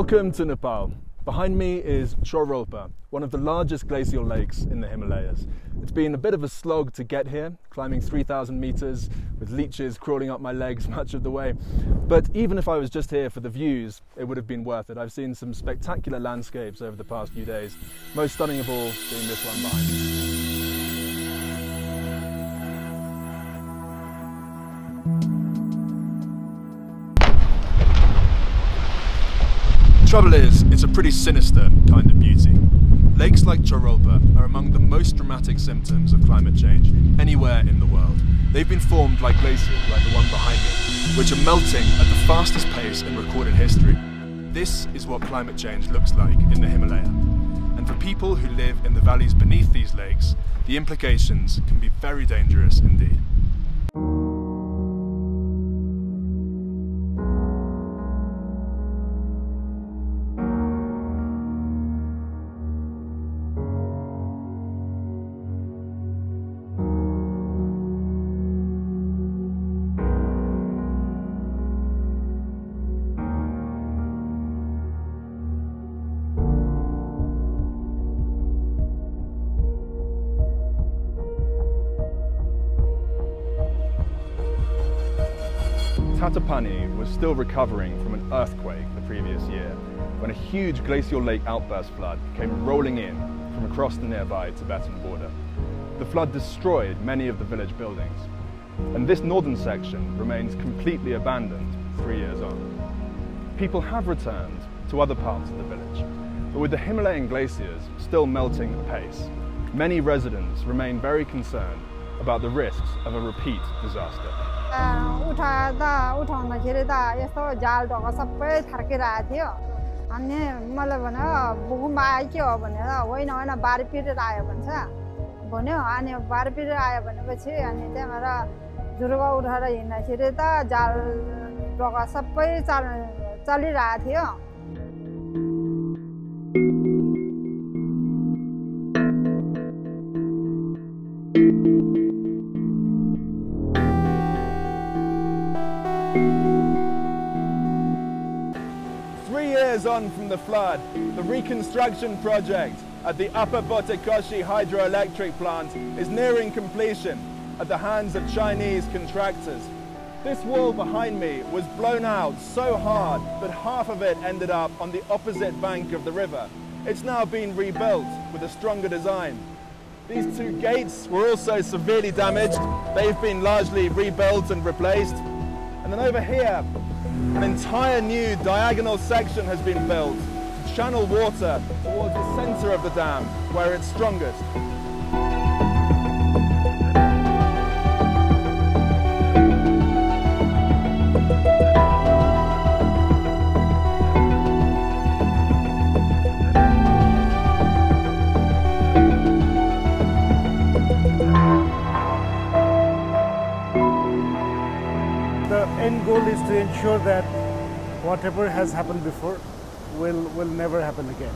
Welcome to Nepal. Behind me is Tsho Rolpa, one of the largest glacial lakes in the Himalayas. It's been a bit of a slog to get here, climbing 3,000 meters with leeches crawling up my legs much of the way. But even if I was just here for the views, it would have been worth it. I've seen some spectacular landscapes over the past few days, most stunning of all being this one behind me. Trouble is, it's a pretty sinister kind of beauty. Lakes like Tsho Rolpa are among the most dramatic symptoms of climate change anywhere in the world. They've been formed like glaciers, like the one behind me, which are melting at the fastest pace in recorded history. This is what climate change looks like in the Himalaya. And for people who live in the valleys beneath these lakes, the implications can be very dangerous indeed. Tatopani was still recovering from an earthquake the previous year when a huge glacial lake outburst flood came rolling in from across the nearby Tibetan border. The flood destroyed many of the village buildings, and this northern section remains completely abandoned three years on. People have returned to other parts of the village, but with the Himalayan glaciers still melting apace, many residents remain very concerned about the risks of a repeat disaster. उठाउँदा उठाउँदाखेरि त यस्तो जाल ढोका सबै थर्किरहेको थियो। अनि मलाई भन्यो भूकम्प आयो के हो? भनेर होइन होइन बारी पिरेर आयो भन्छ। भन्यो अनि बारी पिरेर आयो भनेपछि अनि त्यहाँबाट जुरुवा उठाएर हिँड्दाखेरि त जाल ढोका सबै चल चलिरहेको थियो। Years on from the flood, the reconstruction project at the Upper Bhote Koshi hydroelectric plant is nearing completion at the hands of Chinese contractors. This wall behind me was blown out so hard that half of it ended up on the opposite bank of the river. It's now been rebuilt with a stronger design. These two gates were also severely damaged. They've been largely rebuilt and replaced. And then over here, an entire new diagonal section has been built to channel water towards the center of the dam where it's strongest. The end goal is to ensure that whatever has happened before will, will never happen again.